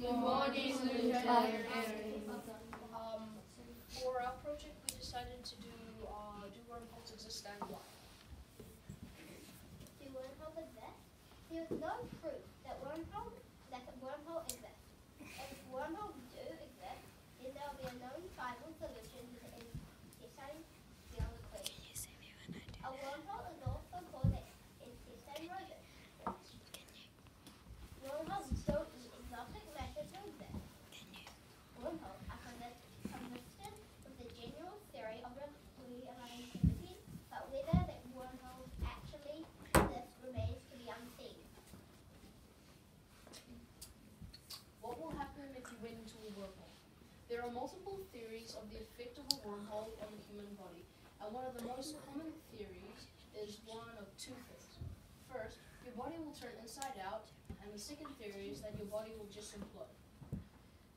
Good morning, Lieutenant. Um, for our project, we decided to do, uh, do wormholes exist and why? Do wormholes exist? There is no proof that wormhole that a wormhole exists. If wormholes do exist, then there will be a known viable solution to the Einstein equation. A wormhole is also called the Einstein-Rosen. Wormholes don't use exotic methods to exist. Wormholes are consi- consistent with the general theory of relativity, but whether that wormholes actually exist remains to be unseen. What will happen if you went into a wormhole? There are multiple theories of the effect of a wormhole on the human body, and one of the most common theories is one of two things. First, your body will turn inside out, and the second theory is that your body will just implode.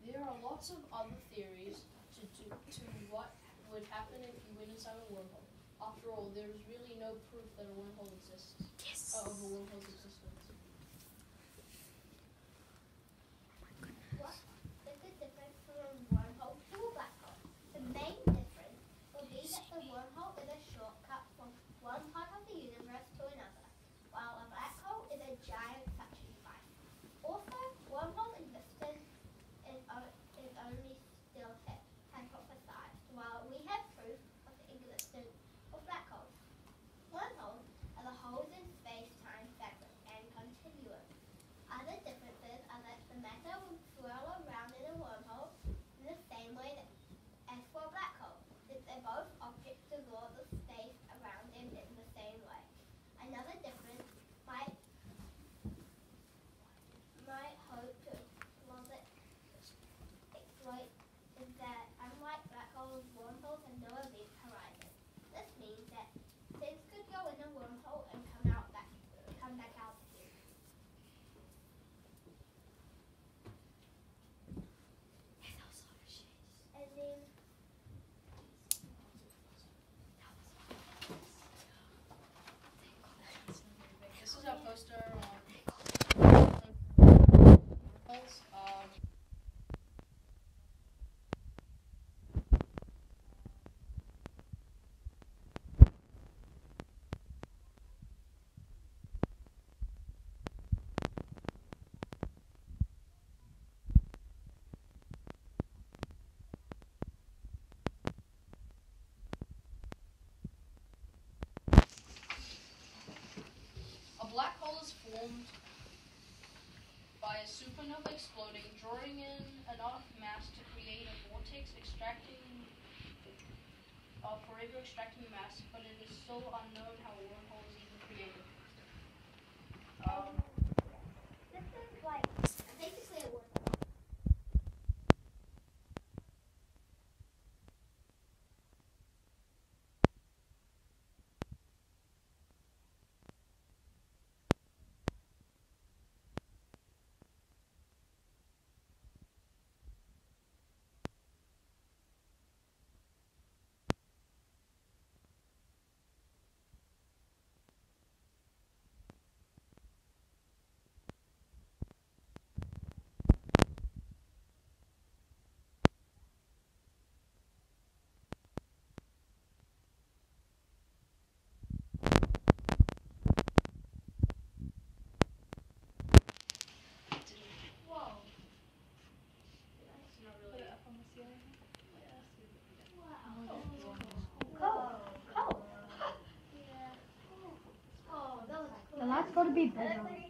There are lots of other theories to, do, to what would happen if you went inside a wormhole. After all, there is really no proof that a wormhole exists. Uh, of a wormhole's existence. What is the difference from a wormhole to a black hole? The main difference will be that the wormhole is a shortcut from one part of the universe to another, while a black hole is a giant suction device. Also, wormhole existence is, o- is only still hy- hypothesized, while we have proof of the existence of black holes. Wormholes are the holes in space-time fabric and continuum. Other differences are that the matter will swirl around in a wormhole in the same way that as for a black hole, since they're both objects absorb the space around them in the same way. Another difference might might hope to exploit, exploit is that unlike black holes, wormholes have no event horizon. This means that things could go in a wormhole and come out back come back out again. And then This is our poster on. Um, A black hole is formed by a supernova exploding, drawing in enough mass to create a vortex extracting, uh, forever extracting mass, but it is still unknown how a wormhole is even created. Um, this is like to be better.